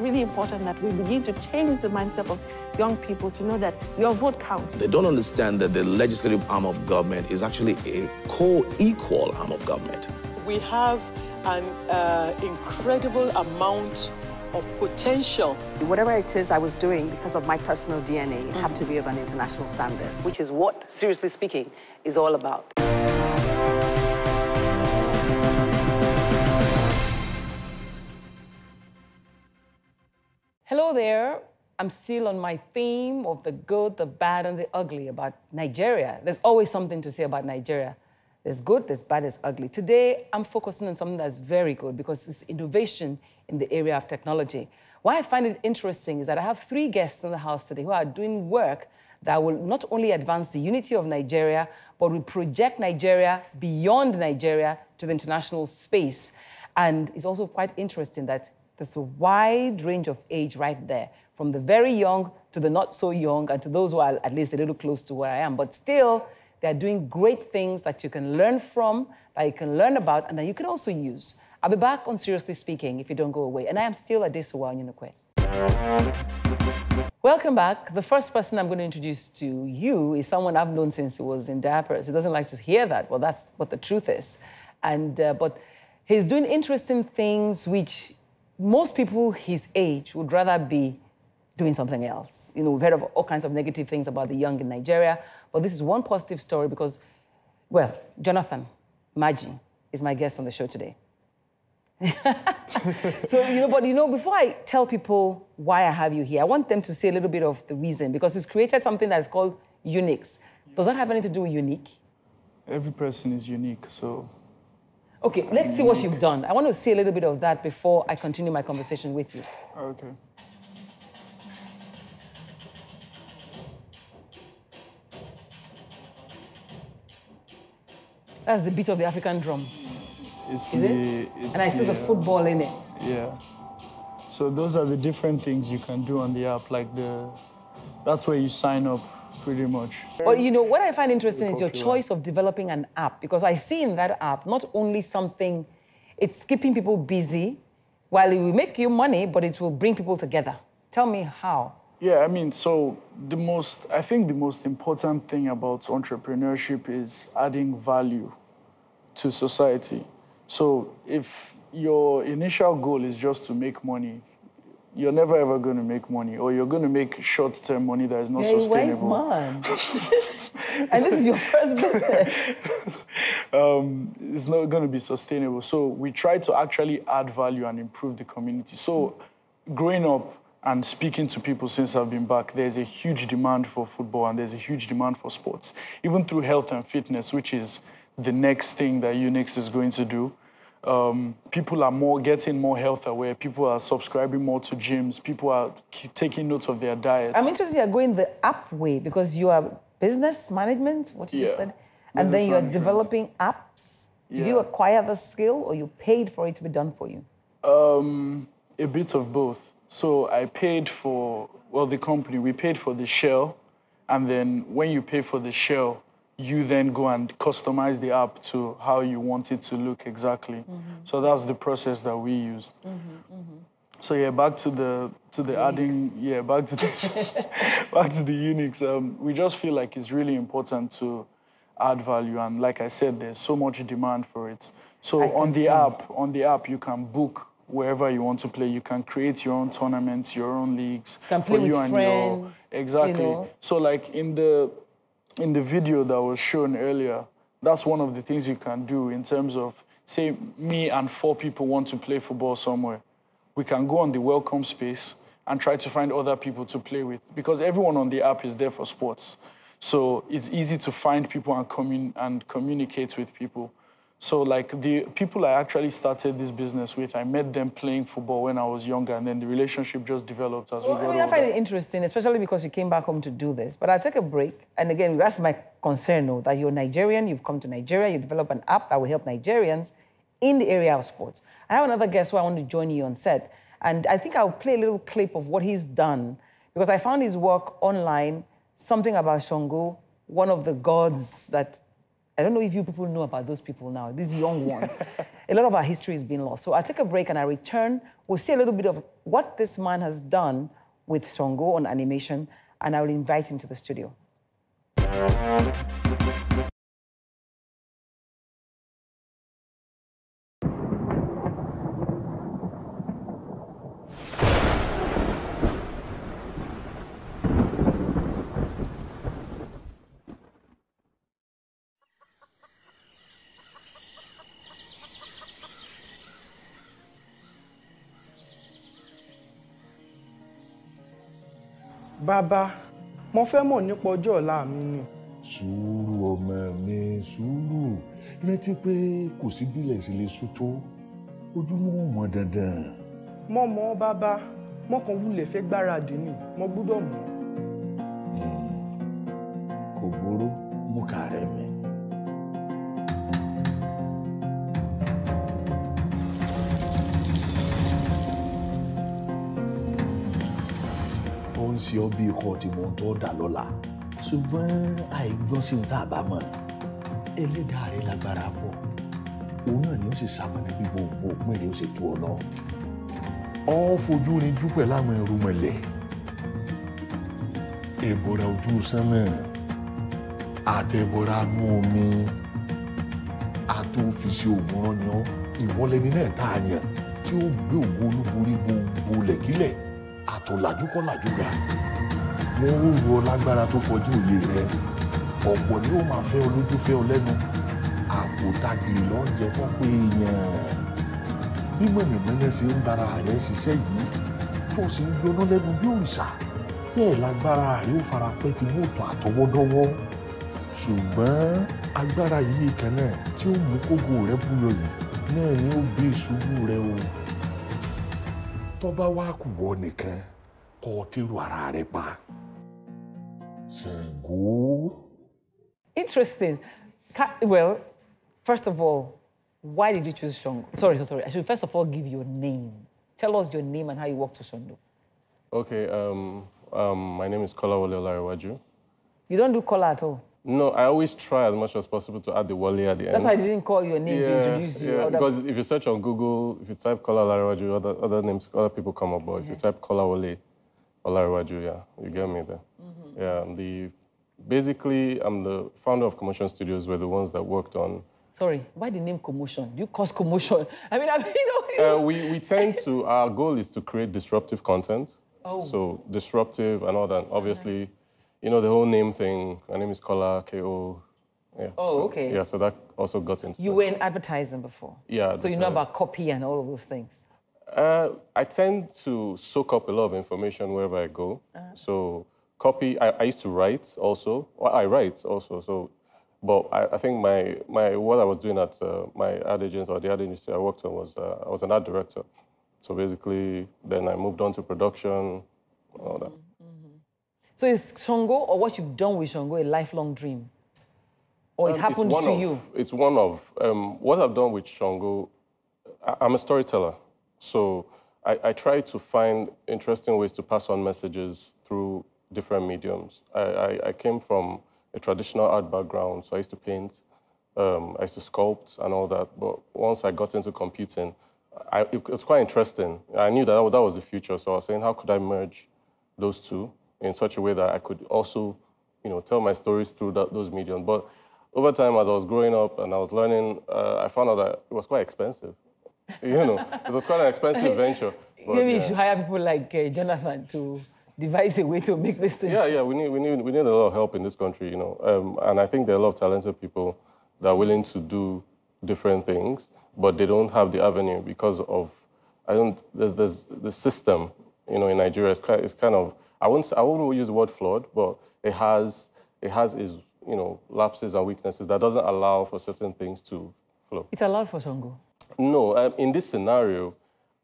really important that we begin to change the mindset of young people to know that your vote counts. They don't understand that the legislative arm of government is actually a co-equal arm of government. We have an uh, incredible amount of potential. Whatever it is I was doing, because of my personal DNA, it had to be of an international standard. Which is what, seriously speaking, is all about. Hello there. I'm still on my theme of the good, the bad, and the ugly about Nigeria. There's always something to say about Nigeria. There's good, there's bad, there's ugly. Today, I'm focusing on something that's very good because it's innovation in the area of technology. Why I find it interesting is that I have three guests in the house today who are doing work that will not only advance the unity of Nigeria, but will project Nigeria beyond Nigeria to the international space. And it's also quite interesting that there's a wide range of age right there, from the very young to the not so young, and to those who are at least a little close to where I am. But still, they're doing great things that you can learn from, that you can learn about, and that you can also use. I'll be back on Seriously Speaking if you don't go away. And I am still Adesuwa Onyenokwe. Welcome back. The first person I'm going to introduce to you is someone I've known since he was in diapers. He doesn't like to hear that. Well, that's what the truth is. And, uh, but he's doing interesting things which most people his age would rather be doing something else. You know, we've heard of all kinds of negative things about the young in Nigeria, but this is one positive story because, well, Jonathan Maji is my guest on the show today. so, you know, but you know, before I tell people why I have you here, I want them to say a little bit of the reason because it's created something that's called Unix. Does that have anything to do with unique? Every person is unique, so Okay, let's see what you've done. I want to see a little bit of that before I continue my conversation with you. Okay. That's the beat of the African drum. It's Is the, it? It's And I see the uh, football in it. Yeah. So those are the different things you can do on the app. Like the, that's where you sign up, pretty much. But you know, what I find interesting is your choice of developing an app because I see in that app not only something, it's keeping people busy while it will make you money, but it will bring people together. Tell me how. Yeah, I mean, so the most, I think the most important thing about entrepreneurship is adding value to society. So if your initial goal is just to make money, you're never ever going to make money, or you're going to make short-term money that is not Yeah, sustainable. and this is your first business. um, it's not going to be sustainable. So we try to actually add value and improve the community. So growing up and speaking to people since I've been back, there's a huge demand for football and there's a huge demand for sports, even through health and fitness, which is the next thing that Unix is going to do. Um, people are more getting more health aware. People are subscribing more to gyms. People are taking notes of their diets. I'm interested you're going the app way because you are business management, what you Yeah. said, and Business then you're management. developing apps. Did you acquire the skill or you paid for it to be done for you? Um, a bit of both. So I paid for, well, the company, we paid for the shell. And then when you pay for the shell, you then go and customize the app to how you want it to look exactly. Mm-hmm. So that's the process that we used. Mm-hmm, mm-hmm. So yeah, back to the to the adding yeah back to the back to the Unix. Um, we just feel like it's really important to add value, and like I said, there's so much demand for it. So I on the see. app, on the app, you can book wherever you want to play. You can create your own tournaments, your own leagues can for you and friends, your you exactly. know. So like in the in the video that was shown earlier, that's one of the things you can do in terms of say me and four people want to play football somewhere. We can go on the welcome space and try to find other people to play with because everyone on the app is there for sports. So it's easy to find people and commun- and communicate with people. So like the people I actually started this business with, I met them playing football when I was younger, and then the relationship just developed as Well, we I got older. I find it interesting, especially because you came back home to do this. But I'll take a break. And again, that's my concern, though, that you're Nigerian, you've come to Nigeria, you develop an app that will help Nigerians in the area of sports. I have another guest who I want to join you on set. And I think I'll play a little clip of what he's done because I found his work online, something about Shango, one of the gods that I don't know if you people know about those people now, these young ones. a lot of our history is being lost. So I'll take a break and I return. We'll see a little bit of what this man has done with Shango on animation, and I will invite him to the studio. Bàbá mo fẹ́ mọ̀ nípa ọjọ́ ọ̀la mi ni. sùúrù ọmọ mi sùúrù rántí pé kò sí bílẹ̀ sí lè sùn tó ojúmọ́ ò mọ́ dandan. mo mọ̀ bàbá mo kàn wulẹ̀ fẹ́ gbáradì ni mo gbọ́dọ̀ mọ̀. Ṣe ọ́ bí ikọ̀ tí mò ń tọ́ dà lọ́la. Ṣùgbọ́n àìgbọ́n sí ohun tá a bá mọ̀ ẹlẹ́dàá rẹ̀ lágbára pọ̀. Òun náà ni ó sì ṣamọ̀nà bí gbogbo òpinlẹ̀ ó sì tú ọ lọ. Ọ fojú rin júpẹ̀ láwọn ẹrù mọ̀lẹ́. Ìbora ojú sánmọ̀ àtẹ̀bọ̀ra nú omi àtòfìsí ògùn rán ni ọ. Ìwọlẹ́ni náà tá a yàn tí ó gbé ògo olúborí gbogbo lẹ̀kílẹ̀ àtọ̀làjú kọ́ làjú ga. Wọ́n ó rọ lágbára tó kọjú òye rẹ. Ọ̀pọ̀ ni ó máa fẹ́ ọ lójú fẹ́ ọ lẹ́nu. Àpòtagìrì ń jẹ fọ́pọ̀ èèyàn. Bí mọ̀nìmọ́nì ṣe ń bára rẹ ṣiṣẹ́ yìí tó sì ń yọná lẹ́nu bí òrìṣà bẹ́ẹ̀ lágbára rẹ ó fara pẹ́ ti òtún àtọwọ́dọ́wọ́. Ṣùgbọ́n agbára yìí kan tí ó mú kógo rẹ búyọ yìí náà ni ó gbé ìṣubú rẹ o. Tọ́ba wá kù wọ́ nìkan kọ́ ọ ara rẹ pa Ṣàngó. Interesting. Ca- Well, first of all, why did you choose Shango? Sorry, so sorry. I should first of all give your name. Tell us your name and how you walk to Shango. Okay, um, um, my name is Kolawole Olarewaju. You don't do color at all. No, I always try as much as possible to add the Wale at the end. That's why I didn't call your name to introduce you. Yeah, Other- because if you search on Google, if you type Kola Olarewaju, other, other names, other people come up. But if you type Kola Wale Olarewaju, yeah, you get me there. Yeah, I'm the basically I'm the founder of Commotion Studios. We're the ones that worked on. Sorry, why the name commotion? Do you cause commotion? I mean, I mean, you know, Uh, we, we tend to, our goal is to create disruptive content. Oh. So disruptive and all that. Obviously, you know, the whole name thing. My name is Kola, K-O. Yeah, Oh, so- okay. Yeah, so that also got into you were in advertising before. Yeah, So you know about copy and all of those things. Uh, I tend to soak up a lot of information wherever I go. Uh-huh. So copy, I, I used to write also. Well, I write also. So, but I, I think my, my what I was doing at uh, my ad agents or the ad agency I worked on was uh, I was an art director. So basically, then I moved on to production, all that. So is Shango or what you've done with Shango a lifelong dream? Or it Um, it's happened to of- you? It's one of um, what I've done with Shango. I, I'm a storyteller, so I, I try to find interesting ways to pass on messages through different mediums. I, I, I came from a traditional art background, so I used to paint, um, I used to sculpt and all that. But once I got into computing, I, it, it's quite interesting. I knew that that was the future, so I was saying, how could I merge those two in such a way that I could also, you know, tell my stories through that, those mediums. But over time, as I was growing up and I was learning, uh, I found out that it was quite expensive. You know, it was quite an expensive venture. but Maybe you should hire people like uh, Jonathan to devise a way to make this thing. Yeah, yeah, we need, we need, we need a lot of help in this country, you know. Um, and I think there are a lot of talented people that are willing to do different things, but they don't have the avenue because of, I don't, there's, there's the system, you know, in Nigeria is kind, it's kind of, I wouldn't, I wouldn't use the word flawed, but it has, it has its, you know, lapses and weaknesses that doesn't allow for certain things to flow. It's allowed for Shango. No, um, in this scenario,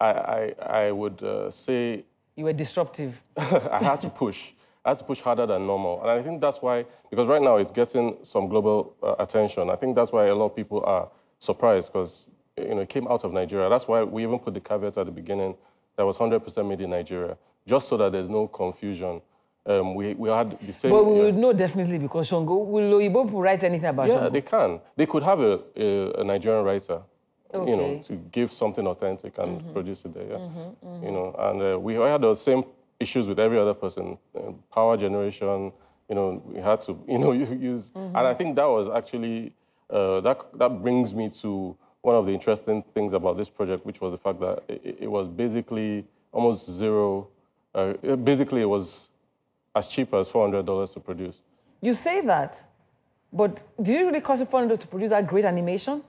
I, I, I would uh, say You were disruptive. I had to push. I had to push harder than normal. And I think that's why, because right now it's getting some global uh, attention. I think that's why a lot of people are surprised because you know, it came out of Nigeria. That's why we even put the caveat at the beginning that was 100% made in Nigeria, just so that there's no confusion. Um, we, we had the same. But we would know definitely because Shango, will Oyibo write anything about Yeah, Shango? they can. They could have a, a, a Nigerian writer, you know, to give something authentic and produce it there. Yeah. You know, and uh, we had those same issues with every other person. Uh, power generation, you know, we had to, you know, use. And I think that was actually uh, that that brings me to one of the interesting things about this project, which was the fact that it, it was basically almost zero. Uh, basically, it was as cheap as four hundred dollars to produce. You say that, but did it really cost you 400 to produce that great animation?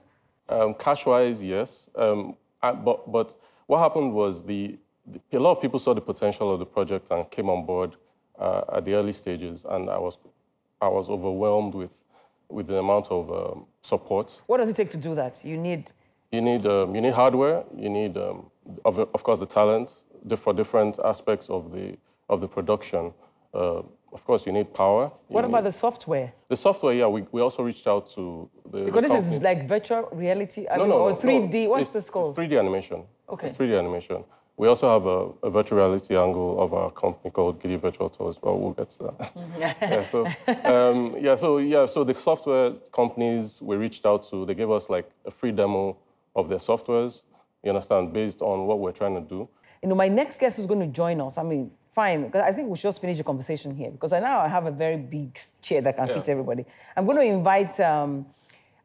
Um, cash-wise, yes. Um, I- but but what happened was the, the a lot of people saw the potential of the project and came on board uh, at the early stages, and I was I was overwhelmed with with the amount of um, support. What does it take to do that? You need You need um, you need hardware. You need um, of, of course the talent for different aspects of the of the production. Uh, of course, you need power. You what about need- the software? the software? Yeah, we, we also reached out to the the Because this is like virtual reality, I No, mean, no, or no, 3D. no. What's It's- this called? It's 3D animation. Okay. It's 3D animation. We also have a, a virtual reality angle of our company called Giddy Virtual Tours, but we'll get to that. yeah, so, um, yeah, so yeah, so the software companies we reached out to, they gave us like a free demo of their softwares. You understand, based on what we're trying to do. You know, my next guest is going to join us. I mean, fine, because I think we should just finish the conversation here because I now have a very big chair that can fit everybody. I'm going to invite, um,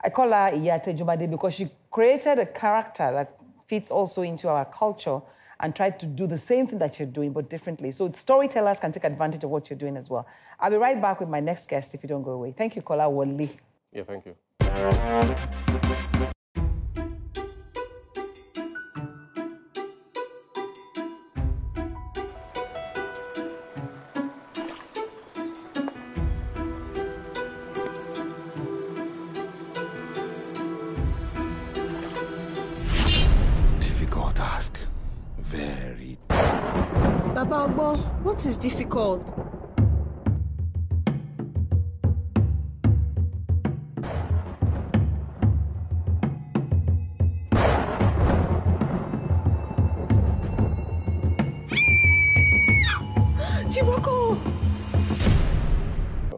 I call her Iya Tejumade because she created a character that fits also into our culture and tried to do the same thing that you're doing, but differently. So storytellers can take advantage of what you're doing as well. I'll be right back with my next guest if you don't go away. Thank you, Kola Wole. Yeah, thank you.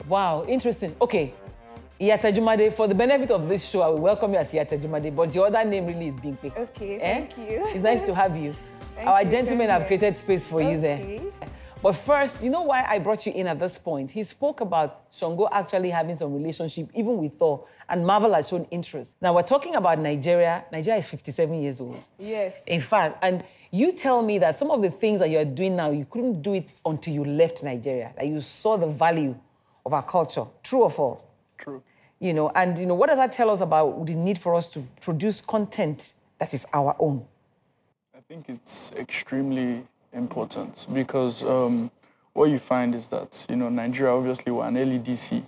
Wow, interesting. Okay. Iya Tejumade, for the benefit of this show, I will welcome you as Iya Tejumade, but your other name really is Bimpe. Okay, Eh? thank you. It's nice to have you. Thank Our you, gentlemen have created space for you there. Okay. But first, you know why I brought you in at this point? He spoke about Shango actually having some relationship, even with Thor, and Marvel has shown interest. Now we're talking about Nigeria. Nigeria is 57 years old. Yes. In fact, and you tell me that some of the things that you're doing now, you couldn't do it until you left Nigeria. That you saw the value of our culture. True or false? True. You know, and you know, what does that tell us about the need for us to produce content that is our own? I think it's extremely important because um, what you find is that you know Nigeria obviously we're an LEDC,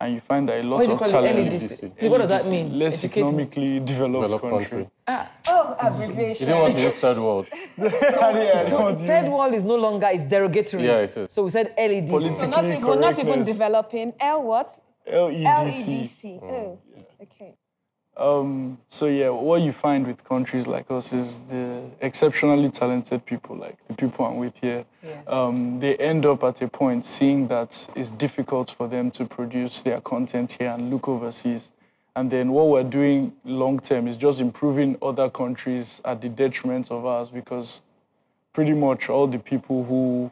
and you find that a lot Why do you of call it talent. LEDC? What does that mean? Less Educate me. economically developed, Developed country. country. You abbreviation. didn't want to use third world. yeah, So third world is no longer it's derogatory. Yeah, it is. So we said LED. So not even, not even developing. L what? LEDC. LEDC. Oh, okay. Um, so yeah, what you find with countries like us is the exceptionally talented people, like the people I'm with here, um, they end up at a point seeing that it's difficult for them to produce their content here and look overseas. And then what we're doing long term is just improving other countries at the detriment of us because pretty much all the people who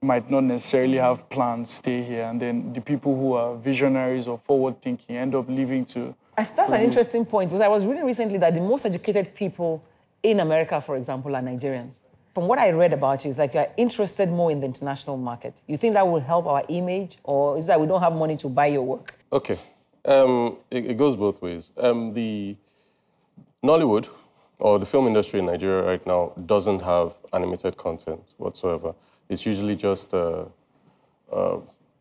might not necessarily have plans stay here, and then the people who are visionaries or forward thinking end up leaving to I- That's an interesting point because I was reading recently that the most educated people in America, for example, are Nigerians. From what I read about you, it's like you're interested more in the international market. You think that will help our image, or is that we don't have money to buy your work? Okay. Um, it, it goes both ways. Um, the Nollywood, or the film industry in Nigeria right now, doesn't have animated content whatsoever. It's usually just, uh, uh,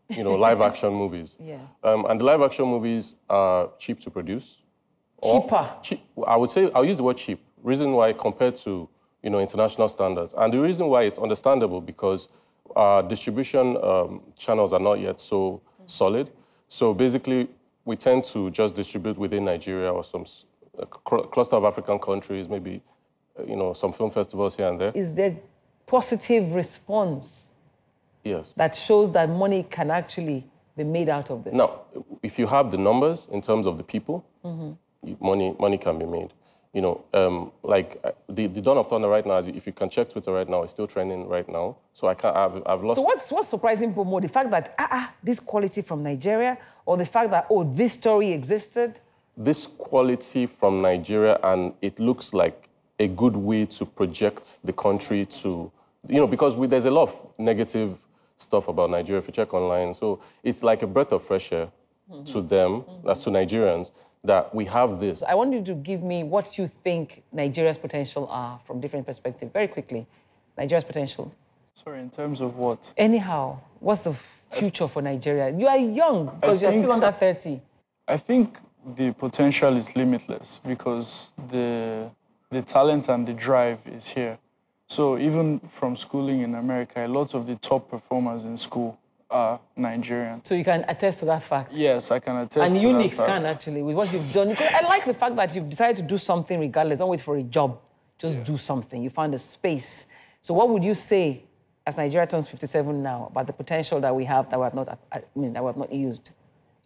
you know, live action movies. Yes. Um, and the live action movies are cheap to produce. Cheaper. Cheap. I would say I'll use the word cheap. Reason why compared to you know international standards, and the reason why it's understandable because our distribution um, channels are not yet so solid. So basically, we tend to just distribute within Nigeria or some cl- cluster of African countries, maybe uh, you know some film festivals here and there. Is there positive response Yes. that shows that money can actually be made out of this? Now, if you have the numbers in terms of the people, Mhm. money money can be made. You know, um, like uh, the, the Dawn of Thunder right now, is- if you can check Twitter right now, it's still trending right now. So I can't. I've, I've lost. So what's what's surprising people more? The fact that ah, ah this quality from Nigeria, or the fact that oh this story existed? this quality from Nigeria, and it looks like a good way to project the country to, you know, because we, there's a lot of negative stuff about Nigeria if you check online. So it's like a breath of fresh air to them, as to Nigerians, that we have this. I want you to give me what you think Nigeria's potential are from different perspectives, very quickly. Nigeria's potential. Sorry, in terms of what? Anyhow, what's the future for Nigeria? You are young because you're still under 30. I think the potential is limitless because the the talent and the drive is here. So even from schooling in America, a lot of the top performers in school are Nigerian. So you can attest to that fact. Yes, I can attest and to Unix that can actually with what you've done. Because I like the fact that you've decided to do something regardless. Don't wait for a job. Just do something. You found a space. So what would you say as Nigeria turns 57 now about the potential that we have that we have not I mean that we have not used?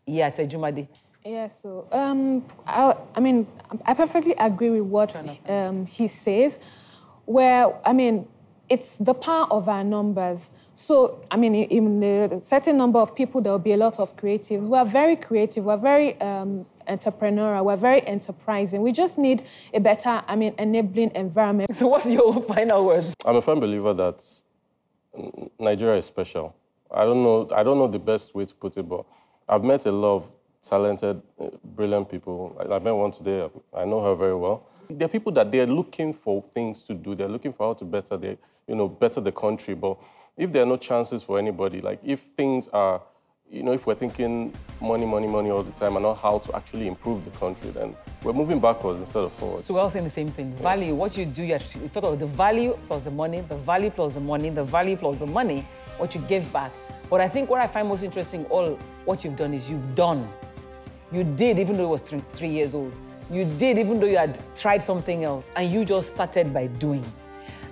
Yeah, Tejumade. Yeah, so um, I, I mean, I perfectly agree with what um, he says. Where I mean, it's the power of our numbers. So I mean, in a certain number of people, there will be a lot of creatives. We are very creative. We're very um, entrepreneurial. We're very enterprising. We just need a better, I mean, enabling environment. So what's your final words? I'm a firm believer that Nigeria is special. I don't know. I don't know the best way to put it, but I've met a lot of talented, uh, brilliant people. I, I met one today. I know her very well. There are people that they're looking for things to do. They're looking for how to better the, you know, better the country. But if there are no chances for anybody, like if things are, you know, if we're thinking money, money, money all the time, and not how to actually improve the country, then we're moving backwards instead of forwards. So we're all saying the same thing. Value, what you do, you you talk about the value plus the money, the value plus the money, the value plus the money, what you give back. But I think what I find most interesting, all what you've done is you've done. You did, even though it was three, three years old. You did, even though you had tried something else, and you just started by doing.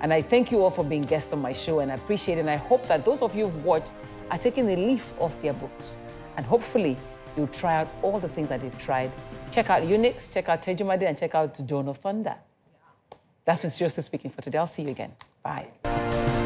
And I thank you all for being guests on my show, and I appreciate it. And I hope that those of you who've watched are taking a leaf off their books. And hopefully, you'll try out all the things that they've tried. Check out Unix, check out Tejumade, and check out Dawn of Thunder. That's been seriously speaking for today. I'll see you again. Bye.